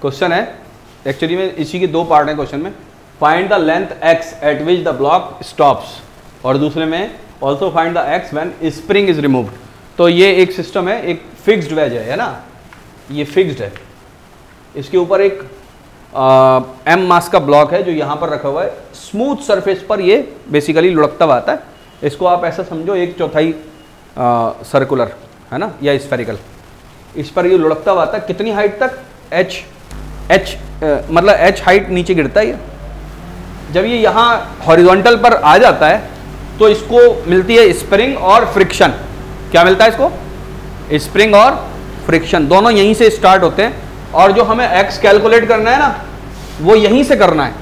Question है। Actually में इसी के दो पार्ट हैं क्वेश्चन में। Find the length X at which the block stops और दूसरे में also find the X when spring is removed तो ये एक सिस्टम है, एक फिक्स्ड वेज है है ना? ये फिक्स्ड है। इसके ऊपर एक एम मास का ब्लॉक है जो यहाँ पर रखा हुआ है। स्मूथ सरफेस पर ये बेसिकली लुढ़कता हुआ आता है। इसको आप ऐसा समझो, एक चौथाई सर्कुलर है ना? या स्फेरिकल इस पर ये लुढ़कता हुआ आता है। कितनी हाइट तक? एच एच मतलब एच हाइट नीचे गिरता है जब ये यहाँ हॉरिजॉन्टल पर आ जाता है तो इसको मिलती है स्प्रिंग और फ्रिक्शन क्या मिलता है इसको? स्प्रिंग और फ्रिक्शन दोनों यहीं से स्टार्ट होते हैं। और जो हमें एक्स कैलकुलेट करना है ना, वो यहीं से करना है।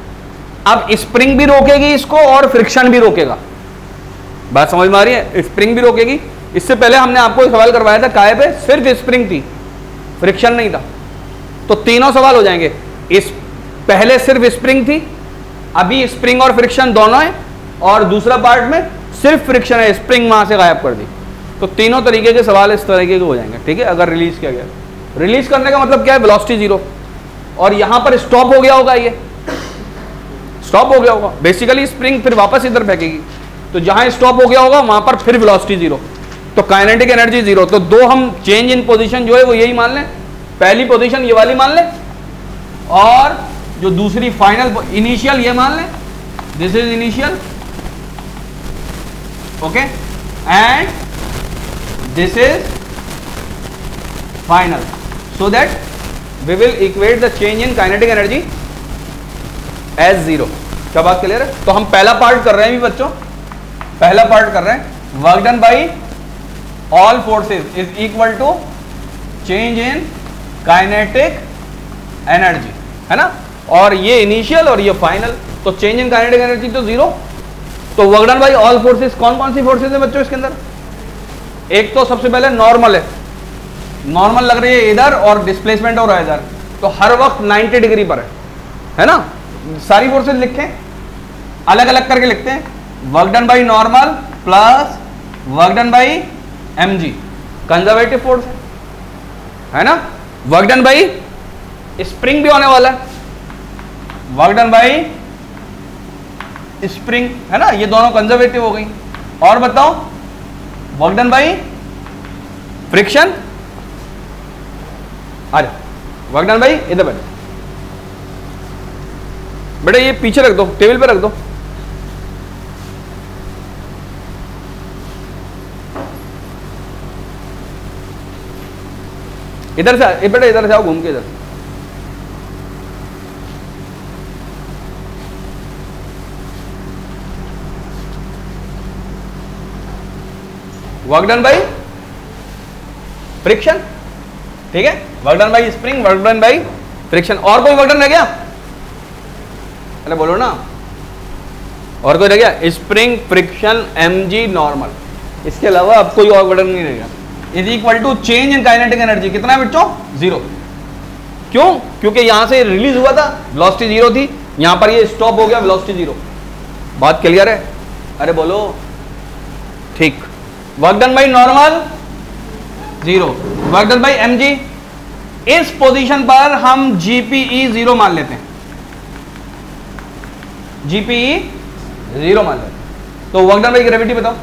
अब स्प्रिंग भी रोकेगी इसको और फ्रिक्शन भी रोकेगा। बात समझ में आ रही है? स्प्रिंग भी रोकेगी। इससे पहले हमने आपको सवाल करवाया था काय पे? सिर्फ़ स्प्रिंग थी। फ्रिक्शन नहीं था। तो तीनों सवाल हो जाएँगे। इस, पहले सिर्फ़ स्प्रिंग थी, अभी स्प्रिंग और फ्रिक्शन दोनों है, और दूसरा पार्ट में सिर्फ़ फ्रिक्शन है स्प्रिंग वहाँ से गायब कर दी। तो तीनों तरीके के सवाल इस तरीके के हो जाएँगे, ठीक है? अगर रिलीज़ किया गया। रिलीज़ करने का मतलब क्या है? वेलोसिटी ज़ीरो और यहाँ पर स्टॉप हो गया होगा ये। स्टॉप हो गया होगा। बेसिकली स्प्रिंग फिर वापस इधर फेंकेगी। तो जहाँ स्टॉप हो गया होगा, वहाँ पर फिर वेलोसिटी ज़ीरो तो काइनेटिक एनर्जी ज़ीरो तो दो हम चेंज इन पोजीशन जो है, वो यही मान लें। पहली पोजीशन ये वाली मान लें, और जो दूसरी फाइनल इनिशियल ये मान लें this is initial okay and this is final so that we will equate the change in kinetic energy as zero. क्या बात क्लियर है? तो हम पहला पार्ट कर रहे हैं भी बच्चों। पहला पार्ट कर रहे हैं। Work done by all forces is equal to change in kinetic energy है ना? और ये इनिशियल और ये फाइनल तो चेंज इन काइनेटिक एनर्जी तो ज़ीरो तो work done by all forces कौन कौन सी फोर्सेस है बच्चों इसके अंदर? एक तो सबसे पहले नॉर्मल है। नॉर्मल लग रही है इधर और डिस्प्लेसमेंट हो रहा है इधर। तो हर वक्त 90 डिग्री पर है। है ना? सारी फोर्सेस लिखें अलग अलग करके लिखते हैं। Work done by normal plus work done by M G conservative force है ना? वर्क डन बाई स्प्रिंग भी होने वाला है। वर्क डन बाई स्प्रिंग है ना? ये दोनों कंजर्वेटिव हो गई। और बताओ? वर्क डन बाई फ्रिक्शन आ जा वर्क डन भाई इधर बैठ। बेटा ये पीछे रख दो टेबल पे रख दो। इधर से बेटा, इधर से आओ घूम के इधर। वर्क डन बाई फ्रिक्शन ठीक है? Work done by spring work done by friction और कोई वर्क डन रह गया? अरे बोलो ना। और कोई रह गया? Spring friction M G normal इसके अलावा अब कोई और वर्क डन नहीं रहेगा is equal to change in kinetic energy कितना है बच्चों? ज़ीरो क्यों? क्योंकि यहाँ से रिलीज़ हुआ था वेलोसिटी ज़ीरो थी, यहाँ पर ये स्टॉप हो गया वेलोसिटी ज़ीरो बात क्लियर है? अरे बोलो। ठीक. Work done by normal zero work done by M G इस पोजीशन पर हम जीपीई ज़ीरो मान लेते हैं। जीपीई ज़ीरो मान लेते हैं। तो वर्क डन बाई ग्रेविटी बताओ।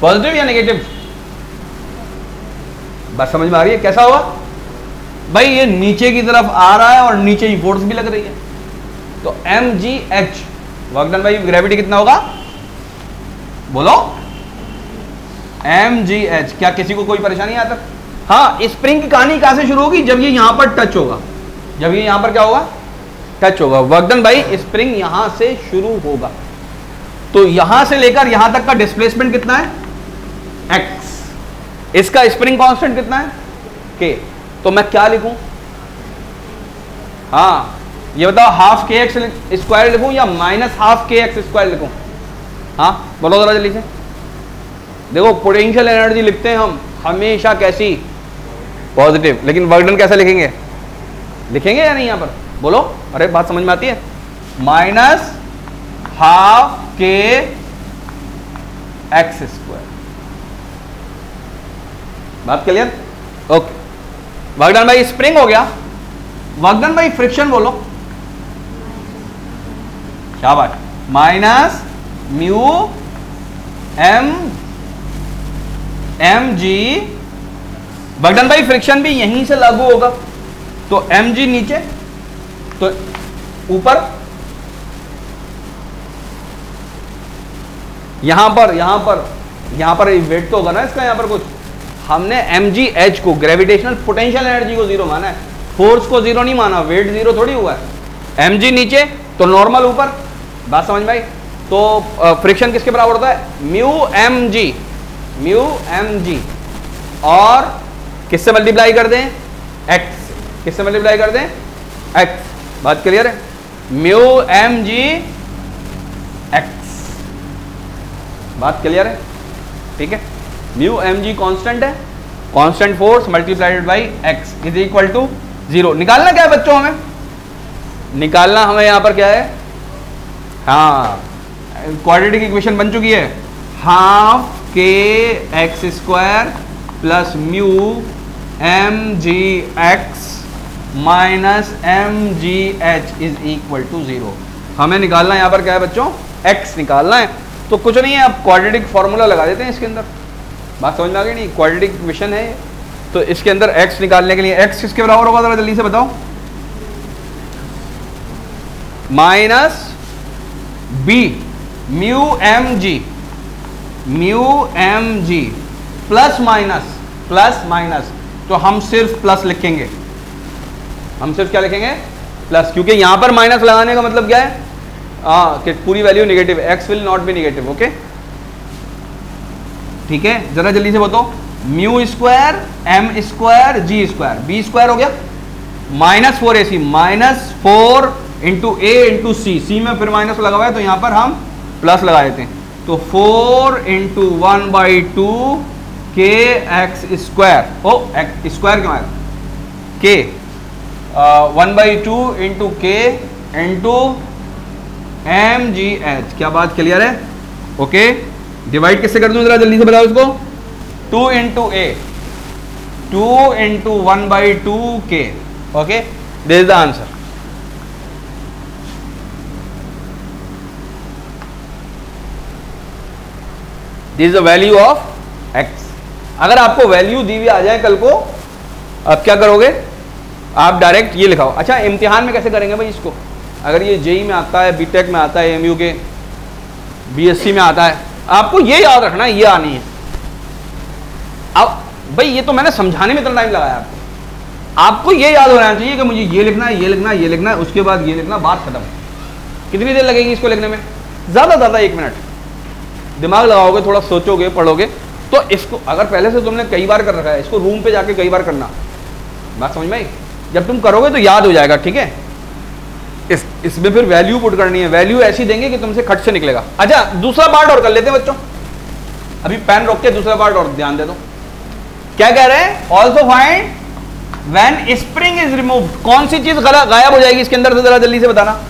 पॉजिटिव या नेगेटिव बस समझ में आ रही है? कैसा हुआ? भाई, ये नीचे की तरफ़ आ रहा है और नीचे ही फोर्स भी लग रही है। तो M G H work done by gravity कितना होगा? बोलो। एम जी एच क्या किसी को कोई परेशानी आता हाँ स्प्रिंग की कहानी कहाँ से शुरू होगी? जब ये यहाँ पर टच होगा। जब ये यहाँ पर क्या होगा? टच होगा। वर्कडन भाई स्प्रिंग यहाँ से शुरू होगा। तो यहाँ से लेकर यहाँ तक का डिस्प्लेसमेंट कितना है? एक्स इसका स्प्रिंग कांस्टेंट कितना है? के तो मैं क्या लिखूं? हाँ ये बताओ हाफ़ के एक्स स्क्वायर लिखूं या minus half K X square लिखूं? हाँ बोलो जरा जल्दी से। देखो पोटेंशियल एनर्जी लिखते हैं हम, हमेशा कैसी? पॉजिटिव लेकिन वर्कडन कैसे लिखेंगे? लिखेंगे या नहीं यहाँ पर? बोलो। अरे, बात समझ में आती है? माइनस हाफ़ के एक्स स्क्वायर बात क्लियर ओके वर्कडन भाई स्प्रिंग हो गया। वर्क डन बाई फ्रिक्शन बोलो। शाबाश। Minus mu M M G. Burden by friction भी यहीं से लागू होगा। तो एम जी नीचे तो ऊपर। यहाँ पर यहाँ पर यहाँ पर वेट तो होगा ना इसका, यहाँ पर कुछ? हमने एम को ग्रेविटेशनल पोटेंशियल एनर्जी को ज़ीरो माना है। फोर्स को ज़ीरो नहीं माना वेट ज़ीरो थोड़ी हुआ है। एम नीचे तो नॉर्मल ऊपर। बात समझ आई? तो फ्रिक्शन किसके बराबर होता है? Mu M G mu M G और किससे मल्टीप्लाई कर दें एक्स किससे मल्टीप्लाई कर दें एक्स बात क्लियर है? म्यू एम जी एक्स बात क्लियर है? ठीक है? म्यू एम जी कॉन्स्टेंट है constant force multiplied by X is equal to zero निकालना क्या है बच्चों हमें? निकालना हमें यहाँ पर क्या है? हाँ क्वाड्रेटिक इक्वेशन बन चुकी है। Half K X square plus mu M G X minus M G H is equal to zero हमें निकालना यहाँ पर क्या है बच्चों? एक्स निकालना है। तो कुछ नहीं है, आप क्वाड्रेटिक फॉर्मूला लगा देते हैं इसके अंदर। बात समझ में आ गई नहीं? क्वाड्रेटिक इक्वेशन है। तो इसके अंदर एक्स निकालने के लिए एक्स किसके बराबर होगा? जरा जल्दी से बताओ। Minus B mu M G mu M G plus minus plus minus तो हम सिर्फ़ प्लस लिखेंगे। हम सिर्फ़ क्या लिखेंगे? प्लस क्योंकि यहाँ पर माइनस लगाने का मतलब क्या है? आ, कि पूरी value negative X will not be negative okay ठीक है? जरा जल्दी से बताओ। Mu square M square G square B square हो गया? Minus four A C minus four into A into C C में फिर माइनस लगा हुआ है तो यहाँ पर हम प्लस लगा देते हैं। तो four into one by two K X square oh X square क्यों आया K one by two into K into M G H क्या बात क्लियर है? ओके डिवाइड किससे कर दूँ जरा जल्दी से बताओ इसको? Two into A two into one by two K okay this is the answer this the value of X अगर आपको वैल्यू दी हुई आ जाए कल को अब क्या करोगे? आप डायरेक्ट ये लिखाओ। अच्छा इम्तिहान में कैसे करेंगे भाई इसको? अगर ये जेई में आता है बीटेक में आता है एमयू के बीएससी में आता है आपको ये याद रखना है, ये आनी है। अब भाई, ये तो मैंने समझाने में इतना टाइम लगाया आपको। आपको ये याद होना चाहिए कि मुझे ये लिखना है, ये लिखना है, ये लिखना है, उसके बाद ये लिखना, बात खत्म। कितनी देर लगेगी इसको लिखने में? ज़्यादा ज़्यादा एक मिनट। दिमाग लगाओगे, थोड़ा सोचोगे, पढ़ोगे तो इसको अगर पहले से तुमने कई बार कर रखा है, इसको रूम पे जाके कई बार करना। बात समझ में जब तुम करोगे तो याद हो जाएगा, ठीक है? इस, इसमें फिर वैल्यू पुट करनी है। वैल्यू ऐसी देंगे कि तुमसे खट से निकलेगा। अच्छा दूसरा पार्ट और कर लेते हैं बच्चों। अभी पेन रोक के दूसरा पार्ट और ध्यान दे दो। क्या कह रहे हैं? Also find when spring is remove कौन सी चीज़ गायब हो जाएगी? इसके अंदर से जरा जल्दी से बताना।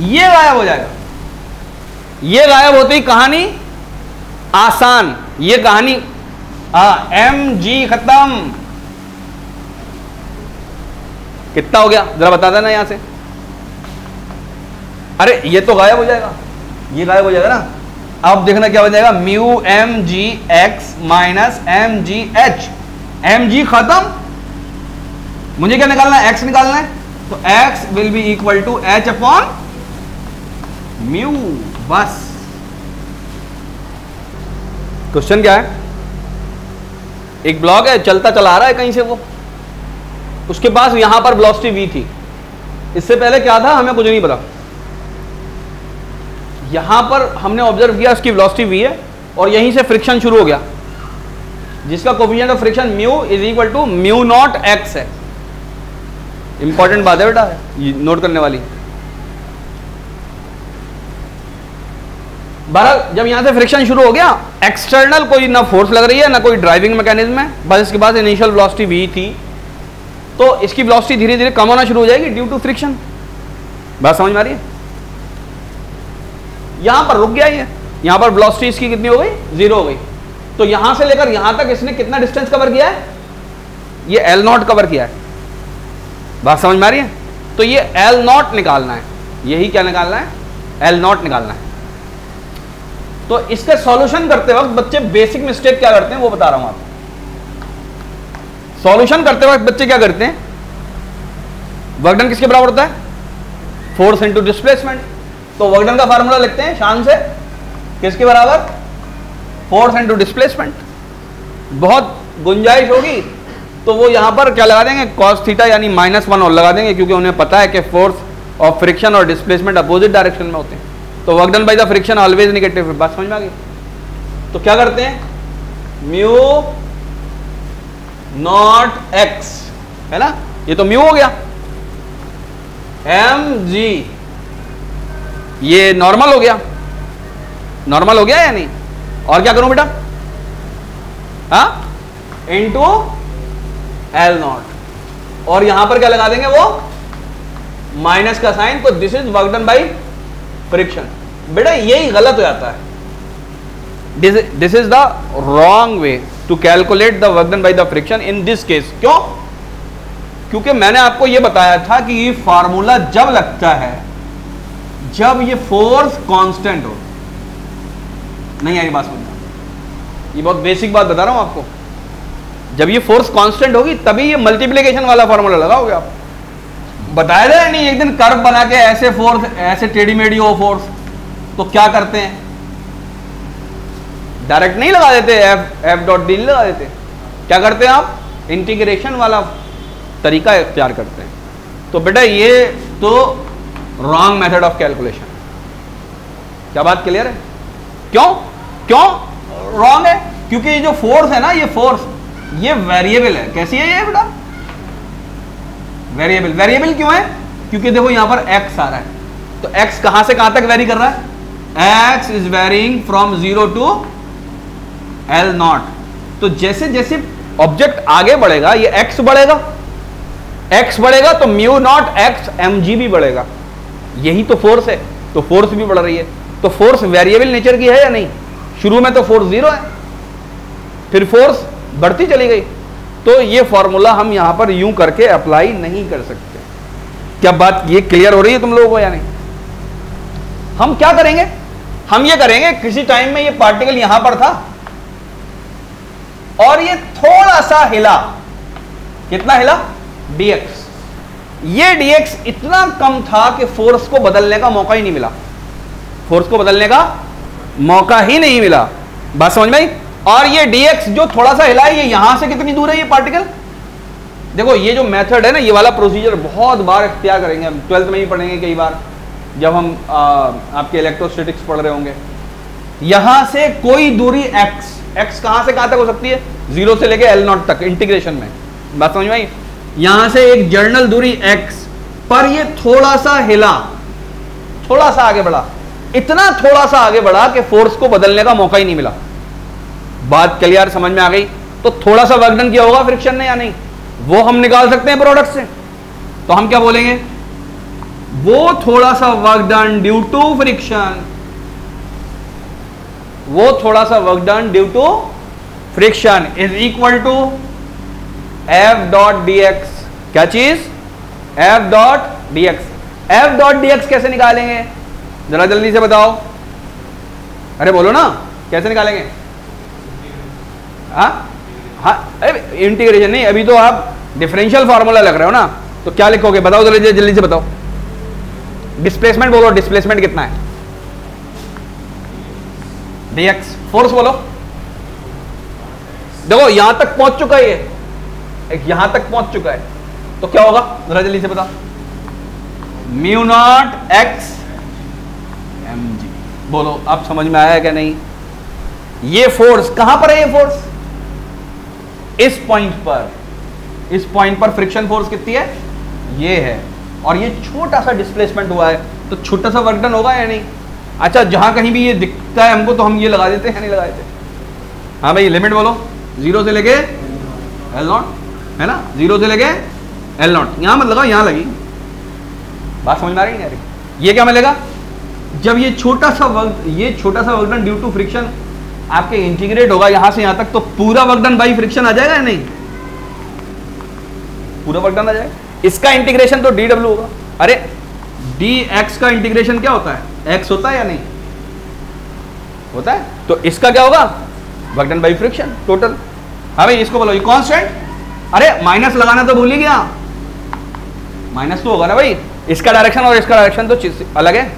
ये गायब हो जाएगा। ये गायब होती कहानी आसान। ये कहानी एम जी खत्म। कितना हो गया? जरा बता देना यहाँ से। अरे, ये तो गायब हो जाएगा। ये गायब हो जाएगा ना? अब देखना क्या हो जाएगा? Mu, M, G, X, minus, M, G, H. M, G खत्म। मुझे क्या निकालना है? एक्स निकालना है। तो X will be equal to H upon mu. बस। क्वेश्चन क्या है? एक ब्लॉक है, चलता चला आ रहा है कहीं से वो। उसके पास यहाँ पर ब्लॉस्टी वी थी। इससे पहले क्या था? हमें कुछ नहीं पता। यहाँ पर हमने ऑब्ज़र्व किया इसकी वेलोसिटी वी है, और यहीं से फ्रिक्शन शुरू हो गया। जिसका coefficient of friction mu is equal to mu naught X है। इंपॉर्टेंट बात है बेटा नोट करने वाली। बहरहाल, जब यहाँ से फ्रिक्शन शुरू हो गया एक्सटर्नल कोई ना फोर्स लग रही है, ना कोई ड्राइविंग मैकेनिज्म है, बस इसके बाद इनिशियल वेलोसिटी वी थी। तो इसकी वेलोसिटी धीरे धीरे कम होना शुरू हो जाएगी ड्यू टू फ्रिक्शन बात समझ में आ रही है? यहाँ पर रुक गया ये। यहाँ पर वेलोसिटी इसकी कितनी हो गई? ज़ीरो हो गई। तो यहाँ से लेकर यहाँ तक इसने कितना डिस्टेंस कवर किया है? ये एल नॉट कवर किया है। बात समझ में आ रही है? तो ये एल नॉट निकालना है। यही क्या निकालना है? एल नॉट निकालना है। तो इसके सॉल्यूशन करते वक्त बच्चे बेसिक मिस्टेक क्या करते हैं वो बता रहा हूँ आपको। सॉल्यूशन करते वक्त बच्चे क्या करते हैं? वर्कडन किसके बराबर होता है? फोर्स इंटू डिस्प्लेसमेंट तो वर्कडन का फार्मूला लिखते हैं, शान से। किसके बराबर? फोर्स इंटू डिस्प्लेसमेंट बहुत गुंजाइश होगी। तो वो यहाँ पर क्या लगा देंगे? कॉस थीटा यानी माइनस वन और लगा देंगे, क्योंकि उन्हें पता है कि फोर्स ऑफ़ फ्रिक्शन और डिस्प्लेसमेंट अपोजिट डायरेक्शन में होते हैं। तो work done by the friction always negative बात समझ में आ गई? तो क्या करते हैं? म्यू नॉट एक्स है ना? ये तो म्यू हो गया। एम जी ये नॉर्मल हो गया। नॉर्मल हो गया या नहीं? और क्या करूँ बेटा? हा? इंटू एल नॉट और यहाँ पर क्या लगा देंगे वो? माइनस का साइन तो this is work done by friction बेटा यही गलत हो जाता है। This is the wrong way to calculate the work done by the friction in this case क्यों? क्योंकि मैंने आपको यह बताया था कि ये फार्मूला जब लगता है जब ये फोर्स कांस्टेंट हो। नहीं, आई बात समझना ये बहुत बेसिक बात बता रहा हूँ आपको। जब ये फोर्स कांस्टेंट होगी, तभी ये मल्टीप्लीकेशन वाला फॉर्मूला लगाओगे आप। बताया था नहीं, एक दिन कर्व बना के ऐसे फोर्स, ऐसे टेढ़ी मेढ़ी हो फोर्स तो क्या करते हैं? डायरेक्ट नहीं लगा देते एफ़ एफ़ डॉट डी लगा देते। क्या करते हैं आप? इंटीग्रेशन वाला तरीका इख्तियार करते हैं। तो बेटा ये तो रॉन्ग मेथड ऑफ़ कैलकुलेशन क्या बात क्लियर है? क्यों? क्यों? रॉन्ग है? क्योंकि ये जो फोर्स है ना, ये फोर्स ये वेरिएबल है। कैसी है ये बेटा? वेरिएबल वेरिएबल क्यों है? क्योंकि देखो यहाँ पर एक्स आ रहा है। तो एक्स कहाँ से कहाँ तक वेरी कर रहा है? X is varying from zero to L naught तो जैसे जैसे ऑब्जेक्ट आगे बढ़ेगा, ये एक्स बढ़ेगा। एक्स बढ़ेगा तो mu naught X M G भी बढ़ेगा। यही तो फोर्स है। तो फोर्स भी बढ़ रही है। तो फोर्स वेरिएबल नेचर की है या नहीं? शुरू में तो फोर्स ज़ीरो है। फिर फोर्स बढ़ती चली गई। तो ये फॉर्मूला हम यहाँ पर यूँ करके अप्लाई नहीं कर सकते। क्या बात ये क्लियर हो रही है तुम लोगों को या नहीं? हम क्या करेंगे? हम ये करेंगे, किसी टाइम में ये पार्टिकल यहाँ पर था। और ये थोड़ा सा हिला। कितना हिला? Dx ये dx इतना कम था कि फोर्स को बदलने का मौका ही नहीं मिला। फोर्स को बदलने का मौका ही नहीं मिला। बात समझ में और ये dx जो थोड़ा सा हिला है ये यहाँ से कितनी दूर है ये पार्टिकल देखो ये जो मेथड है ना ये वाला प्रोसीजर बहुत बार इख्तियार करेंगे। हम ट्वेल्थ में ही पढ़ेंगे कई बार जब हम आ, आपके इलेक्ट्रोस्टेटिक्स पढ़ रहे होंगे। यहाँ से कोई दूरी x x कहाँ से कहाँ तक हो सकती है? ज़ीरो से लेके एल नॉट तक इंटीग्रेशन में। बात समझ में आई? यहाँ से एक जर्नल दूरी x, पर ये थोड़ा सा हिला। थोड़ा सा आगे बढ़ा। इतना थोड़ा सा आगे बढ़ा कि फोर्स को बदलने का मौका ही नहीं मिला। बात क्लियर समझ में आ गई? तो थोड़ा सा वर्क डन किया होगा फ्रिक्शन ने या नहीं? वो हम निकाल सकते हैं प्रोडक्ट से। तो हम क्या बोलेंगे? वो थोड़ा सा work done due to friction वो थोड़ा सा work done due to friction is equal to F dot D X क्या चीज़? F dot D X F dot D X कैसे निकालेंगे? जरा जल्दी से बताओ। अरे बोलो ना, कैसे निकालेंगे? हाँ? हाँ इंटीग्रेशन नहीं, अभी तो आप डिफरेंशियल फार्मूला लग रहे हो ना तो क्या लिखोगे? बताओ जल्दी जल्दी से बताओ। डिस्प्लेसमेंट बोलो डिस्प्लेसमेंट कितना है? डीएक्स फोर्स बोलो। देखो, यहाँ तक पहुँच चुका है ये यहाँ तक पहुँच चुका है। तो क्या होगा? जरा जल्दी से बताओ mu naught X M G. बोलो, आप समझ में आया क्या नहीं? ये फोर्स, कहाँ पर है ये फोर्स? इस पॉइंट पर। इस पॉइंट पर फ्रिक्शन फोर्स कितनी है? ये है। और ये छोटा सा डिस्प्लेसमेंट हुआ है। तो छोटा सा वर्क डन होगा या नहीं? अच्छा जहाँ कहीं भी ये दिखता है हमको तो हम ये लगा देते हैं, नहीं लगा देते। हाँ भाई, लिमिट बोलो। ज़ीरो से लेके एल नॉट। है ना? ज़ीरो से लेके एल नॉट यहाँ मत लगाओ, यहाँ लगी। बात समझ में आ रही है ये क्या मिलेगा? जब ये छोटा सा वर्क ये छोटा सा work done due to friction आपके इंटीग्रेट होगा यहाँ से यहाँ तक तो पूरा वर्क डन बाई फ्रिक्शन आ जाएगा या नहीं? पूरा वर्क डन आ जाएगा। इसका इंटीग्रेशन तो डी डब्ल्यू होगा। अरे डी एक्स का इंटीग्रेशन क्या होता है? एक्स होता है या नहीं? होता है? तो इसका क्या होगा? Work done by friction total हाँ भाई, इसको बोलो, ये कॉन्स्टेंट अरे माइनस लगाना तो भूल ही गया। माइनस तो होगा ना भाई। इसका डायरेक्शन और इसका डायरेक्शन तो अलग है।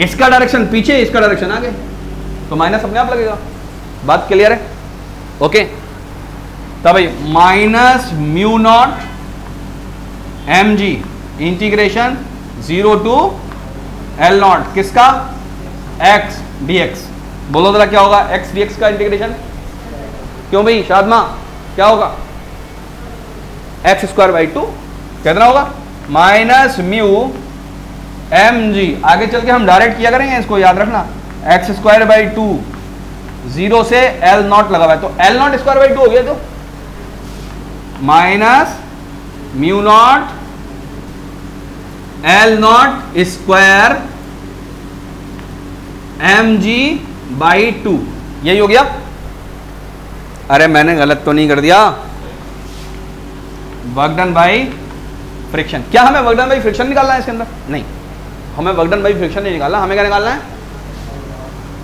इसका डायरेक्शन पीछे, इसका डायरेक्शन आगे। तो माइनस अपने आप लगेगा। बात क्लियर है? ओके तब भाई minus mu naught M G integration zero to L naught किसका? एक्स डी एक्स बोलो जरा क्या होगा? एक्स डी एक्स का इंटीग्रेशन क्यों भाई? शादमा, क्या होगा? एक्स स्क्वायर बाई टू कितना होगा? माइनस म्यू एम जी आगे चल के हम डायरेक्ट किया करेंगे इसको, याद रखना। X square by two zero से एल नॉट लगा हुआ है। तो L naught square by two हो गया तो? Minus mu naught L naught square M G by two यही हो गया। अरे मैंने गलत तो नहीं कर दिया। वर्क डन बाई फ्रिक्शन क्या हमें वर्क डन बाई फ्रिक्शन निकालना है इसके अंदर? नहीं। हमें वर्क डन बाई फ्रिक्शन नहीं निकालना। हमें क्या निकालना है?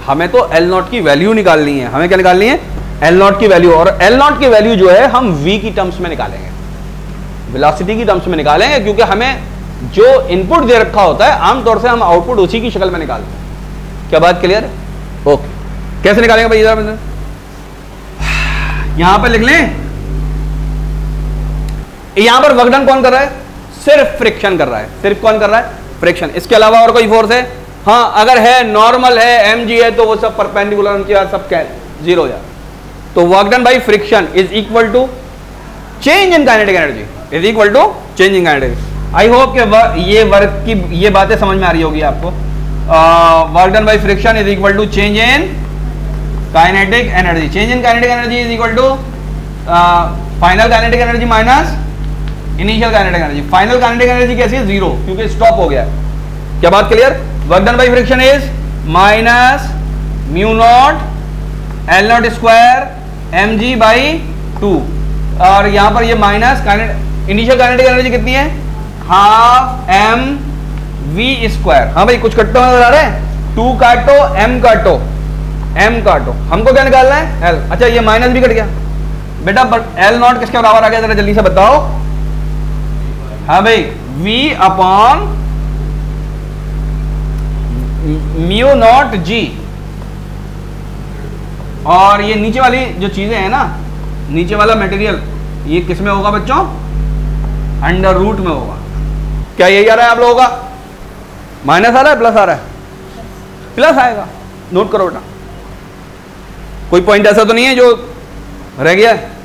हमें तो एल नॉट की वैल्यू निकालनी है। हमें क्या निकालनी है? एल नॉट की वैल्यू और एल नॉट की वैल्यू जो है, हम वी की टर्म्स में निकालेंगे। वेलोसिटी की टर्म्स में निकालेंगे, क्योंकि हमें जो इनपुट दे रखा होता है, आमतौर से हम आउटपुट उसी की शक्ल में निकालते हैं। क्या बात क्लियर है ओके कैसे निकालेंगे भाई यहाँ पर लिख लें। यहाँ पर वगडन कौन कर रहा है? सिर्फ़ फ्रिक्शन कर रहा है। सिर्फ़ कौन कर रहा है? फ्रिक्शन इसके अलावा और कोई फोर्स है? हाँ अगर है नॉर्मल है एम है तो वो सब परपेंडिकुलर उनके बाद सब क्या ज़ीरो हो जाए तो work done by friction is equal to change in kinetic energy is equal to change in kinetic I hope कि ये वर्क की, ये बातें समझ में आ रही होगी आपको। Work done by friction is equal to change in kinetic energy change in kinetic energy is equal to final kinetic energy minus initial kinetic energy final kinetic energy कैसी है? ज़ीरो क्योंकि स्टॉप हो गया. क्या बात clear work done by friction is minus mu naught L naught square M G by two और यहाँ पर ये माइनस इनिशियल काइनेटिक एनर्जी कितनी है? हाफ़ एम वी स्क्वायर हाँ भाई, कुछ कट्टो नज़र आ रहे हैं? टू काटो एम काटो. एम काटो. हमको क्या निकालना है? एल अच्छा ये माइनस भी कट गया. बेटा एल नॉट किसके बराबर आ गया? जरा जल्दी से बताओ. हाँ भाई, v upon mu naught G और ये नीचे वाली जो चीज़ें हैं ना, नीचे वाला मटेरियल ये किसमें होगा बच्चों? अंडर रूट में होगा। क्या यही आ रहा है आप लोगों का? माइनस आ रहा है प्लस आ रहा है? प्लस आएगा। नोट करो बेटा। कोई पॉइंट ऐसा तो नहीं है जो रह गया है?